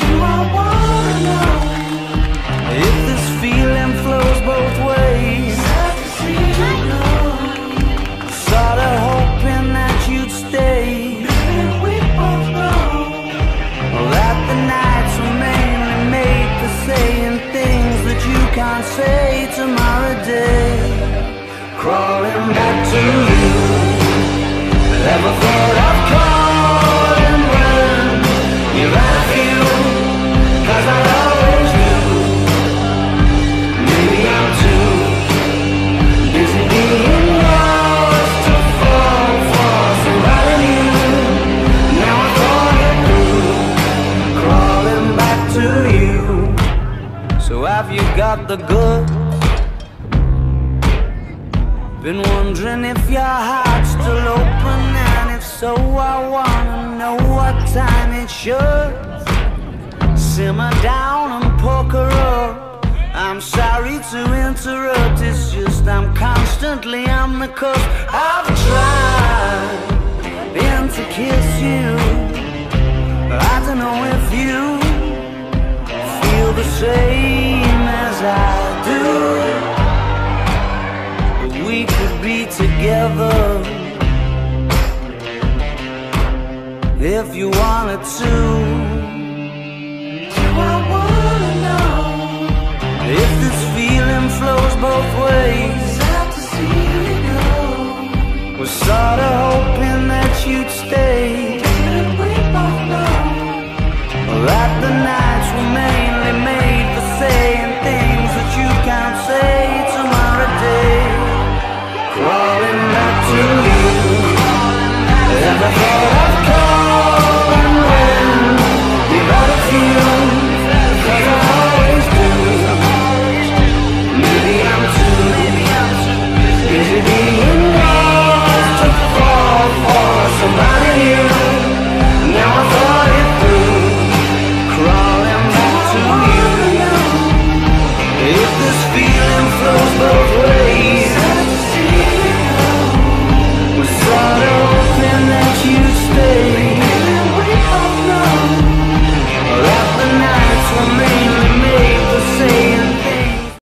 Do I wanna know If this feeling flows both ways Sorta hoping that you'd stay that the nights were mainly made for saying things that you can't say tomorrow day. Crawling back to you. Never thought of calling So have you got the goods? Been wondering if your heart's still open, and if so, I wanna know what time it should. Simmer down and poker up. I'm sorry to interrupt, it's just I'm constantly on the cusp. I've tried the same as I do. But we could be together if you wanted to. Do I wanna know if this feeling flows both ways? Sad to see you go. Was sorta hoping that you'd stay. we both know that the nights were mainly made for saying